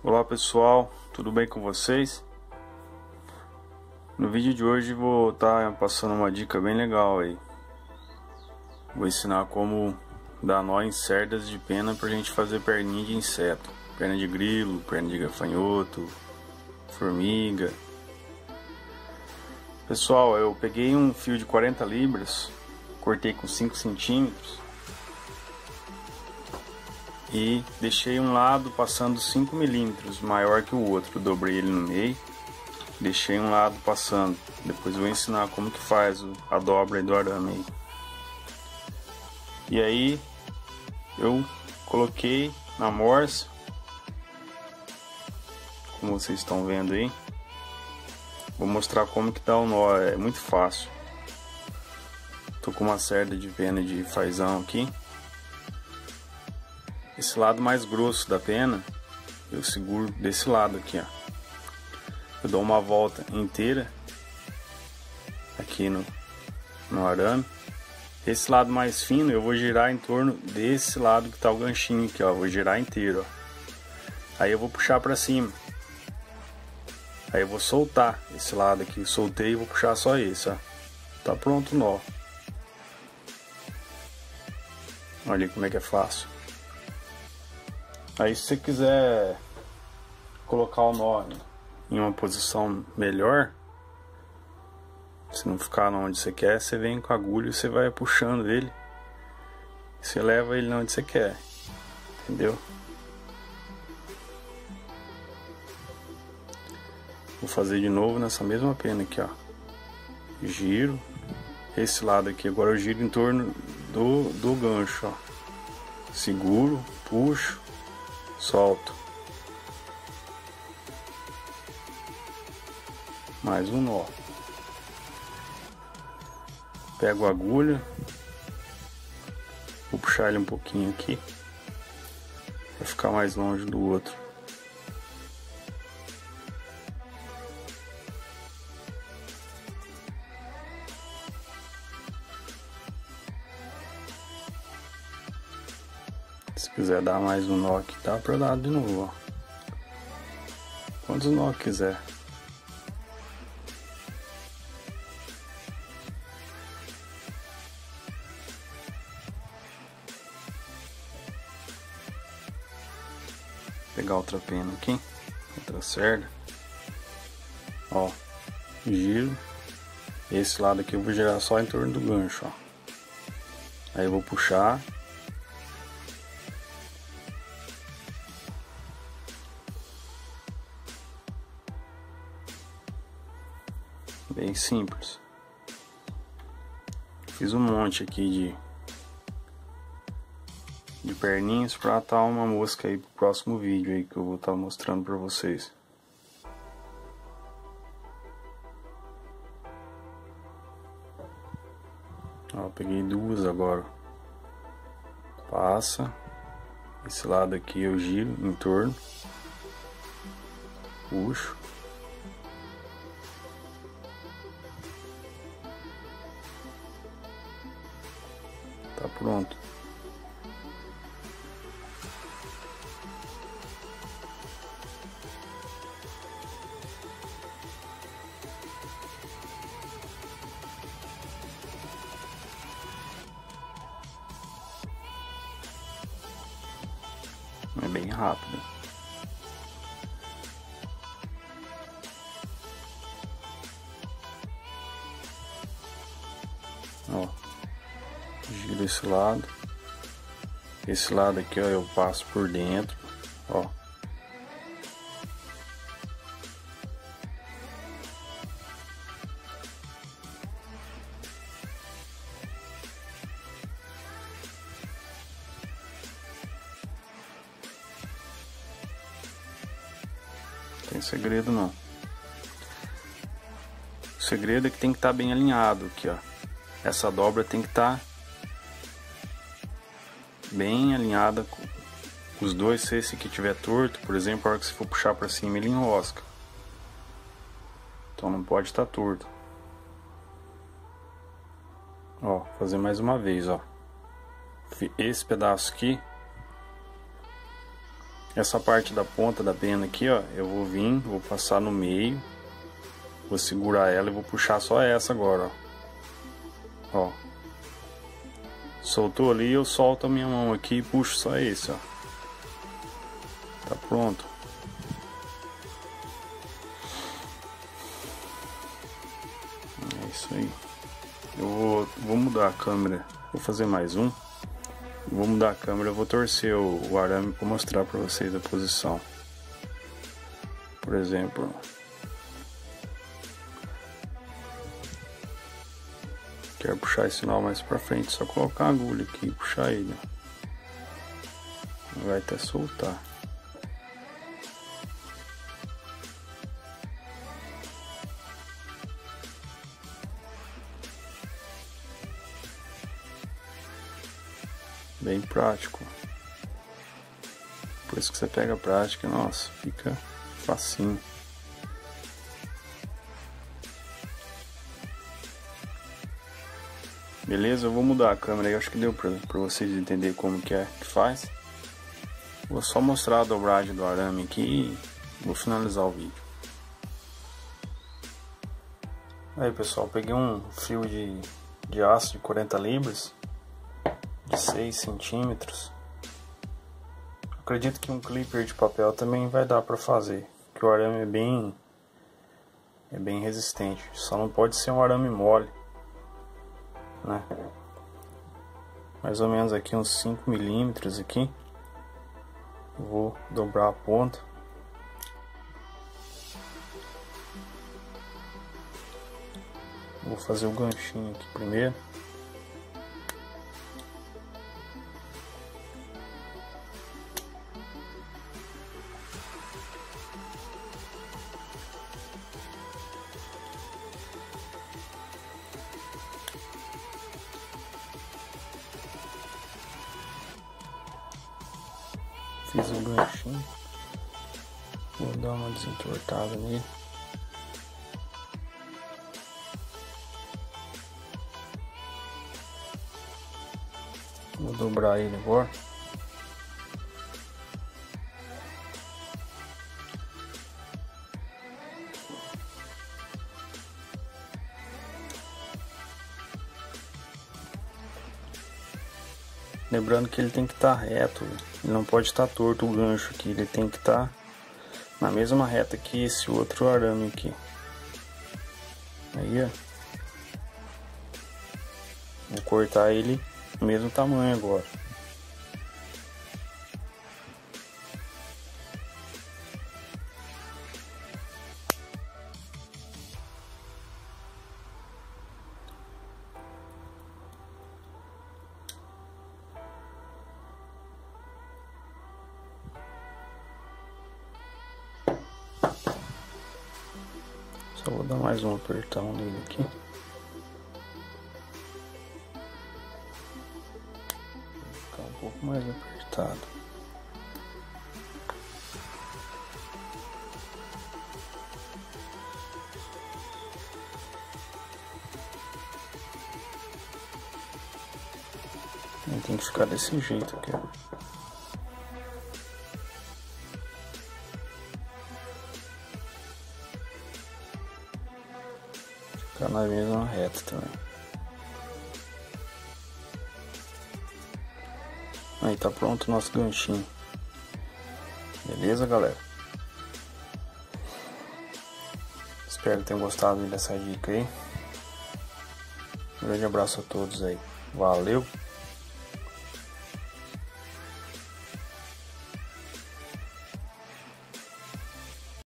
Olá pessoal, tudo bem com vocês? No vídeo de hoje vou estar tá passando uma dica bem legal aí. Vou ensinar como dar nó em cerdas de pena para a gente fazer perninha de inseto. Perna de grilo, perna de gafanhoto, formiga. Pessoal, eu peguei um fio de 40 libras, cortei com 5 centímetros e deixei um lado passando 5 milímetros maior que o outro, dobrei ele no meio, deixei um lado passando. Depois vou ensinar como que faz a dobra do arame. E aí eu coloquei na morsa, como vocês estão vendo aí. Vou mostrar como que dá o nó, é muito fácil. Tô com uma cerda de pena de fazão aqui. Esse lado mais grosso da pena, eu seguro desse lado aqui, ó. Eu dou uma volta inteira aqui no, no arame. Esse lado mais fino eu vou girar em torno desse lado que tá o ganchinho aqui, ó. Vou girar inteiro, ó. Aí eu vou puxar para cima. Aí eu vou soltar esse lado aqui. Soltei e vou puxar só esse, ó. Tá pronto o nó. Olha como é que é fácil. Aí se você quiser colocar o nó em uma posição melhor, se não ficar onde você quer, você vem com a agulha e você vai puxando ele. Você leva ele onde você quer. Entendeu? Vou fazer de novo nessa mesma pena aqui, ó. Giro. Esse lado aqui, agora eu giro em torno do, do gancho, ó. Seguro, puxo solto. Mais um nó pego a agulha. Vou puxar ele um pouquinho aqui para ficar mais longe do outro Se quiser dar mais um nó aqui, dá pra dar de novo, ó. Quantos nó quiser. pegar outra pena aqui, outra cerda. Ó, giro. Esse lado aqui eu vou girar só em torno do gancho, ó. Aí eu vou puxar Bem simples. Fiz um monte aqui de de perninhas para atar uma mosca aí pro próximo vídeo aí que eu vou estar tá mostrando para vocês. Ó, peguei duas agora. Passa. Esse lado aqui eu giro em torno. Puxo. Pronto. É bem rápido. Giro esse lado. Esse lado aqui, ó, eu passo por dentro, ó. Tem segredo não. O segredo é que tem que estar tá bem alinhado aqui, ó. Essa dobra tem que estar tá bem alinhada com os dois. Esse aqui tiver torto, por exemplo, a hora que você for puxar para cima ele enrosca. Então não pode estar tá torto. Ó, fazer mais uma vez, ó. Esse pedaço aqui Essa parte da ponta da pena aqui, ó, eu vou vir, vou passar no meio, vou segurar ela e vou puxar só essa agora, ó. Ó. Soltou ali, eu solto a minha mão aqui e puxo só esse, ó. Tá pronto. É isso aí. Eu vou, vou mudar a câmera. Vou fazer mais um. Vou mudar a câmera, eu vou torcer o, o arame para mostrar para vocês a posição. Por exemplo, quero puxar esse nó mais para frente, só colocar a agulha aqui e puxar ele. Vai até soltar. bem prático. Depois que você pega a prática, nossa, fica facinho. Beleza, eu vou mudar a câmera aí, acho que deu pra vocês entenderem como que é que faz. Vou só mostrar a dobragem do arame aqui e vou finalizar o vídeo. Aí pessoal, peguei um fio de, de aço de 40 libras de 6 centímetros. Acredito que um clipper de papel também vai dar para fazer, que o arame é bem é bem resistente. Só não pode ser um arame mole, né? Mais ou menos aqui uns 5 milímetros aqui. Vou dobrar a ponta. Vou fazer o ganchinho aqui primeiro. Fiz um ganchinho. Vou dar uma desentortada nele. Vou dobrar ele agora. Lembrando que ele tem que estar tá reto, ele não pode estar tá torto o gancho aqui, ele tem que estar tá na mesma reta que esse outro arame aqui. Aí, ó. Vou cortar ele do mesmo tamanho agora. Só vou dar mais um apertão nele aqui. Vou ficar um pouco mais apertado. Tem que ficar desse jeito aqui. Ficar na mesma reta também. Aí tá pronto o nosso ganchinho. Beleza, galera? Espero que tenham gostado dessa dica aí. Um grande abraço a todos aí. Valeu!